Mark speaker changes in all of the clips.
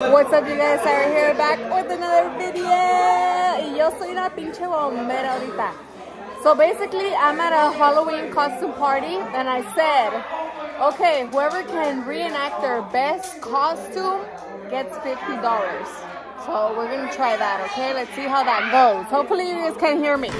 Speaker 1: What's up, you guys? Saira here, back with another video. Y yo soy una pinche bombera ahorita. So basically, I'm at a Halloween costume party, and I said, okay, whoever can reenact their best costume gets $50. So we're gonna try that, okay? Let's see how that goes. Hopefully you guys can hear me.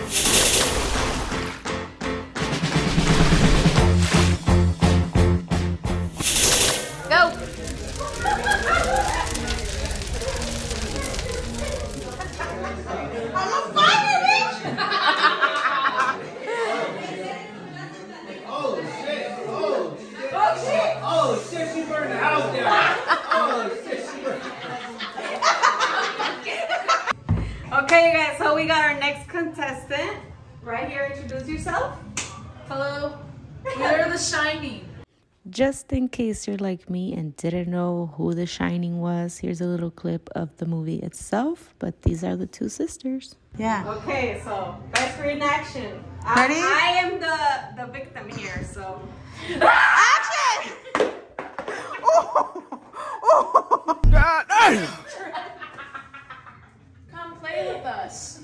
Speaker 1: Here, introduce yourself.
Speaker 2: Hello, we're The Shining.
Speaker 3: Just in case you're like me and didn't know who The Shining was, here's a little clip of the movie itself. But these are the two sisters.
Speaker 1: Yeah. Okay, so best reenaction.
Speaker 4: Ready?
Speaker 1: I, I am the the victim here, so.
Speaker 4: Action! Oh.
Speaker 2: Come play with us.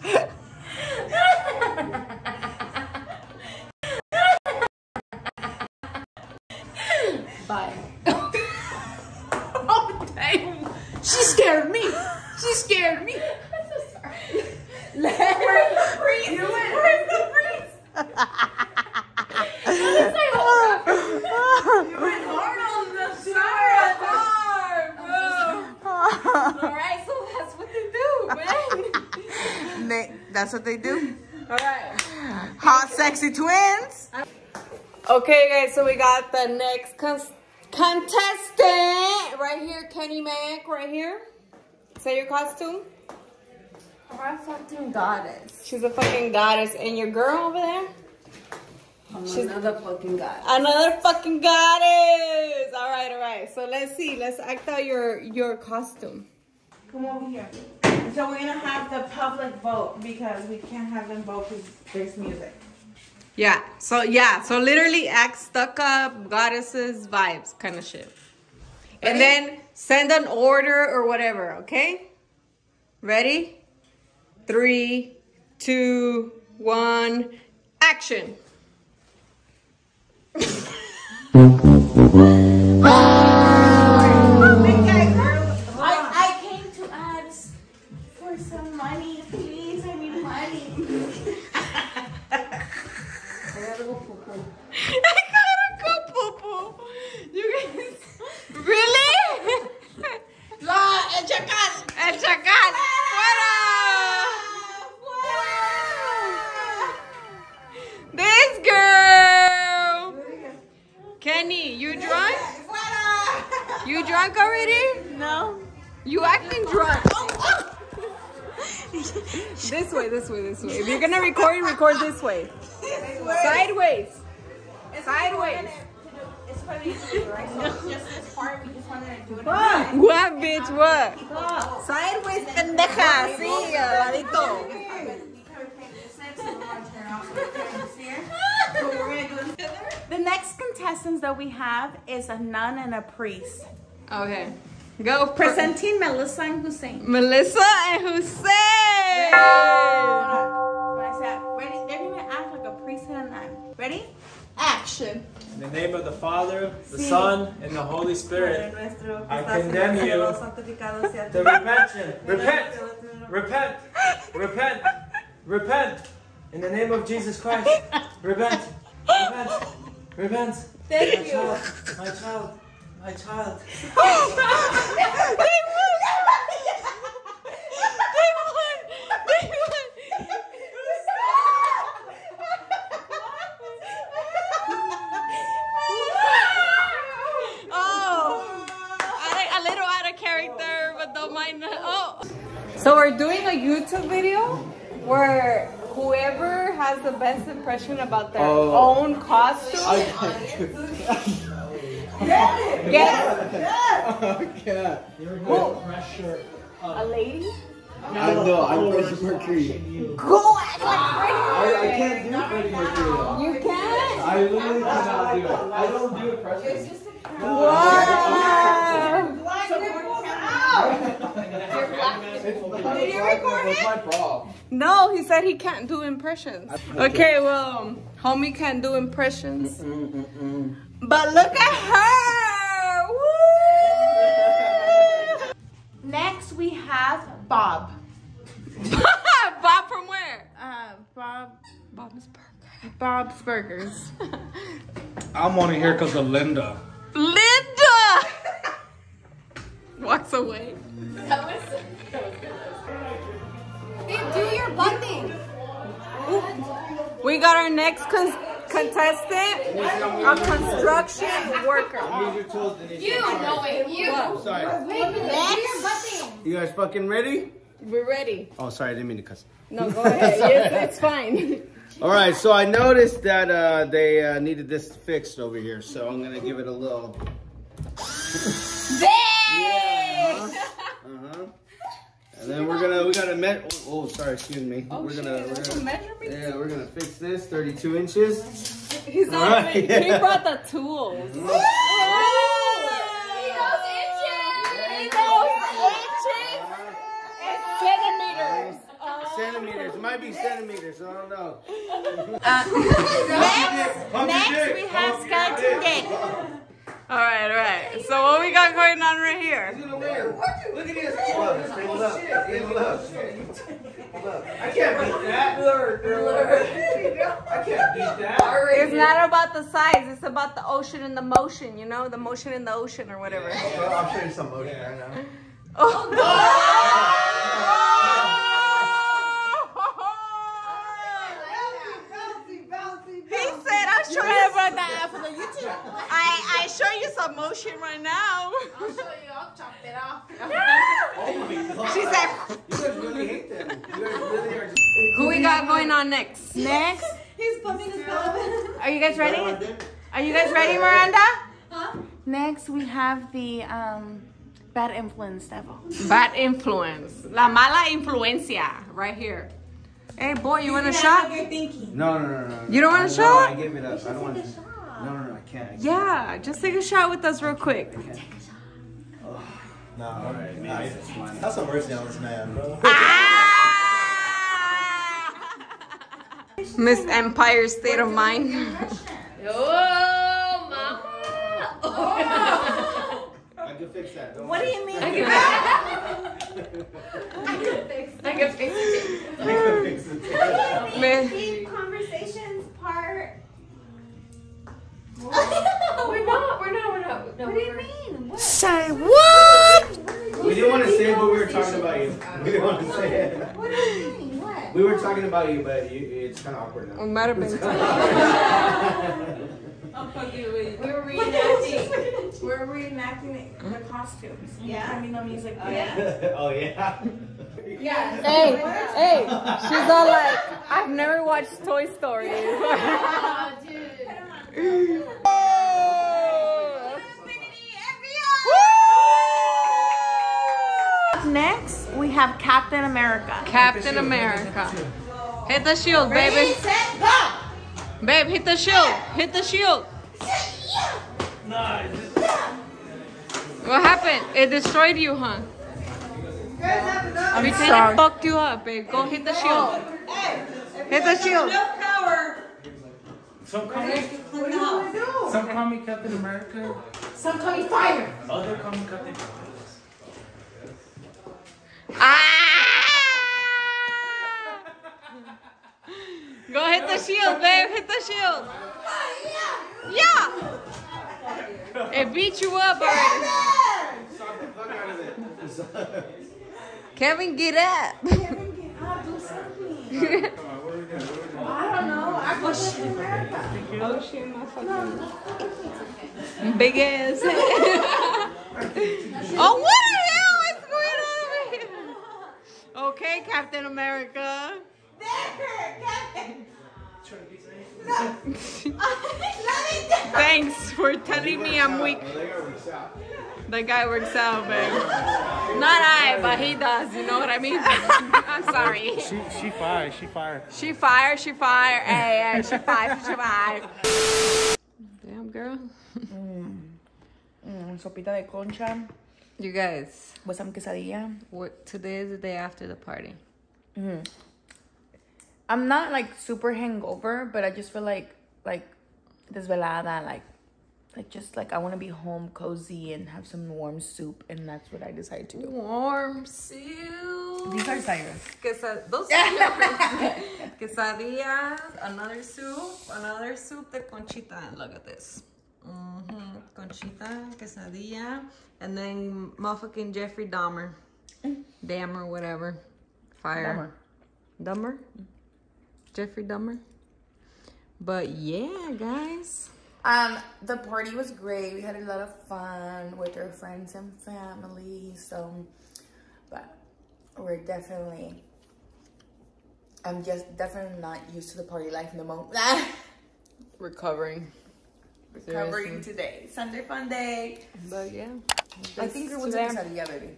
Speaker 2: Bye. oh, damn. She scared me. She scared me. I'm so sorry. Where's the freeze? Where's the freeze? It's like horror. You went hard on the side. Alright, so that's what they do, man.
Speaker 4: They, that's what they do.
Speaker 1: Alright.
Speaker 4: Hot, sexy twins.
Speaker 1: Okay, guys, so we got the next con- contestant right here, Kenny Mac, right here. Say your costume?
Speaker 2: I'm a fucking goddess.
Speaker 1: She's a fucking goddess. And your girl over there?
Speaker 2: She's another fucking goddess.
Speaker 1: Another fucking goddess. All right, all right. So let's see. Let's act out your your costume.
Speaker 4: Come over here. So we're gonna have the public vote because we can't have them vote because there's music.
Speaker 1: Yeah. So yeah. So literally act stuck up goddesses vibes kind of shit. And then send an order or whatever. Okay. Ready? Three, two, one, action.
Speaker 2: El chacal.
Speaker 1: El chacal. Fuera. This girl. Kenny, you drunk? You drunk already?
Speaker 4: No.
Speaker 1: You acting drunk. this way, this way, this way. If you're gonna record, record this way. Sideways. Sideways.
Speaker 4: It's for the YouTube, right? So just this
Speaker 1: What, bitch? What?
Speaker 4: Sideways, pendeja. Sí, ladito. The next contestants that we have is a nun and a priest.
Speaker 1: Okay. Go.
Speaker 4: Presenting Melissa and Hussein.
Speaker 1: Melissa and Hussein.
Speaker 4: When I said, ready, they're gonna act like a priest and a nun. Ready? Action.
Speaker 5: In the name of the Father, the Son, and the Holy Spirit, I condemn you to repentance. Repent! Repent! Repent! Repent! In the name of Jesus Christ, repent! Repent! Repent!
Speaker 4: Thank
Speaker 5: my
Speaker 4: you.
Speaker 5: Child, my child, my child.
Speaker 1: Oh, a little out of character, but don't mind. Oh. So we're doing a YouTube video where whoever has the best impression about their
Speaker 5: Oh.
Speaker 1: own costume
Speaker 5: I
Speaker 1: gets
Speaker 5: can't.
Speaker 1: a lady.
Speaker 5: I know, I'm Freddie Mercury.
Speaker 1: Go act like
Speaker 5: I, I can't do Freddie Mercury though.
Speaker 1: You can't?
Speaker 5: I literally cannot do it. I don't do impressions.
Speaker 1: Wow.
Speaker 4: Did you record
Speaker 6: What's
Speaker 4: it?
Speaker 6: my problem?
Speaker 1: No, he said he can't do impressions. Okay, well, um, homie can't do impressions. But look at her! Woo!
Speaker 4: Next, we have Bob.
Speaker 1: Bob from where?
Speaker 4: Uh, Bob.
Speaker 1: Bob's Burger.
Speaker 4: Bob's Burgers.
Speaker 5: I'm only here because of Linda.
Speaker 1: Linda! Walks away.
Speaker 2: do your butt thing.
Speaker 1: We got our next con- contestant, a construction worker.
Speaker 2: You know it. You.
Speaker 6: Sorry.
Speaker 2: Wait, do your.
Speaker 6: You guys fucking ready?
Speaker 1: We're ready.
Speaker 6: Oh, sorry, I didn't mean to cuss.
Speaker 1: No, go ahead. Yes, it's fine.
Speaker 6: All right, so I noticed that uh, they uh, needed this fixed over here, so I'm gonna give it a little.
Speaker 1: Dang!
Speaker 6: Uh-huh. And then we're gonna we gotta met. Oh, oh, sorry, excuse me. we're gonna we're gonna yeah we're gonna fix this 32 inches.
Speaker 1: He's
Speaker 6: All
Speaker 1: not
Speaker 6: right.
Speaker 1: He brought the tools.
Speaker 2: He knows inches.
Speaker 1: He knows inches and centimeters.
Speaker 6: Centimeters, it might be centimeters. I don't know.
Speaker 4: Next, we have Skeleton Dick.
Speaker 1: All right, all right. So what we got going on right here?
Speaker 6: Look at this. Hold up, hold up, hold up. I can't beat that. I can't beat that.
Speaker 1: It's not about the size. It's about the ocean and the motion. You know, the motion in the ocean or whatever.
Speaker 6: I'll show you some motion right now. Oh!
Speaker 1: He said, "I'll show you about that for the YouTube." I I show you some motion right now.
Speaker 2: I'll show you. I'll chop it off.
Speaker 1: She said,
Speaker 6: You guys really hate them. You guys really are just.
Speaker 1: "Who we got going on next?"
Speaker 4: Next,
Speaker 2: He's bumping his belly.
Speaker 4: are you guys ready? Are you guys ready, Miranda? Next, we have the um, bad influence devil.
Speaker 1: Bad influence. La mala influencia, right here. Hey, boy, you want a shot?
Speaker 6: No, no, no, no.
Speaker 1: You don't want a
Speaker 6: No,
Speaker 1: shot?
Speaker 6: I give it up. I don't want to. No, no, no, I can't. I can't.
Speaker 1: Yeah, just take a shot with us real quick. I can take a shot.
Speaker 7: No, alright. Have some mercy on this man, bro. Ah!
Speaker 1: Miss Empire State of Mind.
Speaker 2: Oh, mama.
Speaker 6: I can fix that. Don't
Speaker 4: What do you mean?
Speaker 2: I can fix it.
Speaker 6: Talking about you, but you, it's kind of awkward
Speaker 1: It
Speaker 6: now.
Speaker 1: might have been.
Speaker 4: We're reenacting. we were reenacting the, the costumes. Yeah. I mean the music. Oh yeah.
Speaker 6: oh yeah. Yeah.
Speaker 1: Hey, hey, she's all like, I've never watched Toy Story.
Speaker 2: Oh, dude.
Speaker 4: Next, we have Captain America.
Speaker 1: Captain America. Hit the shield, baby.
Speaker 4: set, go!
Speaker 1: Babe, hit the shield. Hit the shield. Nice. What happened? It destroyed you, huh?
Speaker 4: I'm
Speaker 1: Pretend
Speaker 4: sorry.
Speaker 1: it fucked you up, babe. Go hit the shield. Hit the shield.
Speaker 5: Some call me, some call me Captain America.
Speaker 4: Some call me fire.
Speaker 5: Other call me Captain.
Speaker 1: Go hit the shield, babe. Hit the shield. Yeah. It beat you up already.
Speaker 6: Suck the fuck out of it.
Speaker 1: Kevin, get up.
Speaker 4: I don't know. I go with America.
Speaker 1: Oh shit, my fucking big ass oh, what the hell is going on over here? Okay, Captain America. Thanks for telling me I'm weak. The guy works out, babe. Not I, but he does. You know what I mean? I'm sorry.
Speaker 7: She she fired. She fired.
Speaker 1: She fire, she fire. Hey, hey, she fire, she fire. Damn, girl.
Speaker 4: Mm. Mm, mm, sopita de concha.
Speaker 1: You guys,
Speaker 4: with some quesadilla.
Speaker 1: what, today is the day after the party. Mm.
Speaker 4: I'm not like super hangover, but I just feel like like desvelada, like like just like I want to be home cozy and have some warm soup, and that's what I decided to do.
Speaker 1: Warm soup.
Speaker 4: These are Cyrus.
Speaker 1: Quesa- those are quesadillas, another soup, another soup de conchita. Look at this. hmm Conchita, quesadilla, and then motherfucking Jeffrey Dahmer. Dahmer, whatever. Fire. Dahmer? Jeffrey Dahmer? But yeah, guys.
Speaker 4: Um, the party was great. We had a lot of fun with our friends and family. So, but we're definitely. I'm just definitely not used to the party life in the moment.
Speaker 1: Recovering.
Speaker 4: Recovering today, Sunday fun day.
Speaker 1: But yeah.
Speaker 4: I think it was
Speaker 1: Today-
Speaker 4: a quesadilla, baby.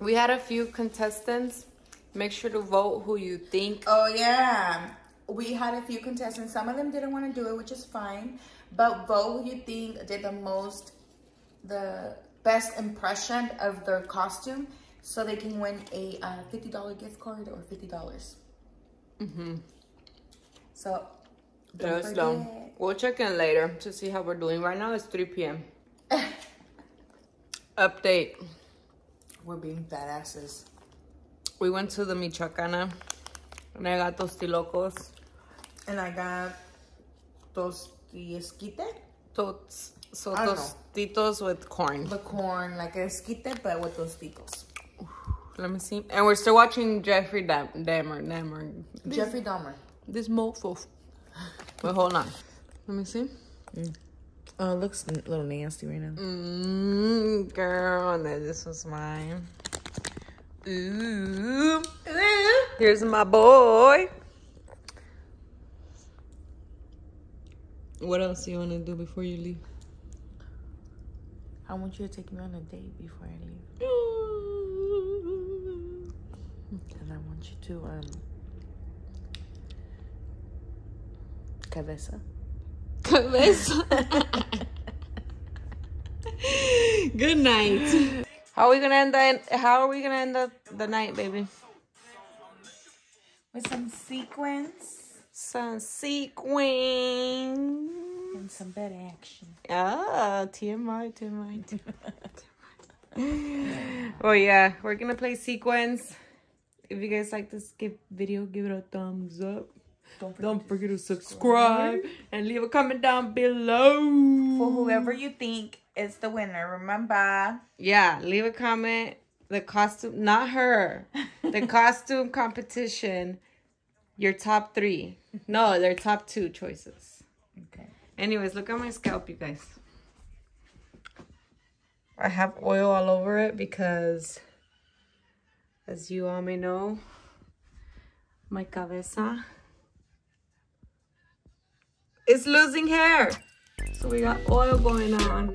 Speaker 1: We had a few contestants. Make sure to vote who you think.
Speaker 4: Oh yeah, we had a few contestants. Some of them didn't want to do it, which is fine. But vote who you think did the most, the best impression of their costume, so they can win a uh, fifty dollar gift card or fifty dollars. Mm-hmm. So. don't forget.
Speaker 1: we'll check in later to see how we're doing. Right now it's 3 p.m. Update.
Speaker 4: We're being badasses.
Speaker 1: We went to the Michoacana and I got tostilocos.
Speaker 4: And I got tostisquite,
Speaker 1: Tots, so
Speaker 4: know.
Speaker 1: tostitos with corn.
Speaker 4: the corn, like esquite, but with tostitos.
Speaker 1: Let me see. And we're still watching Jeffrey Dam- Dahmer. Dahmer.
Speaker 4: Jeffrey Dahmer.
Speaker 1: This mofo. But hold on. Let me see. Mm.
Speaker 4: Oh, it looks a little nasty right now.
Speaker 1: Mmm, girl, and then this was mine. Ooh. Here's my boy. What else do you want to do before you leave?
Speaker 4: I want you to take me on a date before I leave. And I want you to, um, cabeza.
Speaker 1: Cabeza. Good night. How are we gonna end the How are we gonna end the, the night, baby?
Speaker 4: With some Sequence
Speaker 1: Some Sequence.
Speaker 4: and some bed action.
Speaker 1: Ah, TMI, TMI, TMI. oh yeah, we're gonna play Sequence. If you guys like this give video, give it a thumbs up.
Speaker 4: Don't forget
Speaker 1: Don't forget to subscribe and leave a comment down below.
Speaker 4: For whoever you think is the winner, remember.
Speaker 1: Yeah, leave a comment. The costume, not her. The costume competition. Your top three. No, their top two choices.
Speaker 4: Okay.
Speaker 1: Anyways, look at my scalp, you guys. I have oil all over it because, as you all may know, my cabeza is losing hair. So we got oil going on.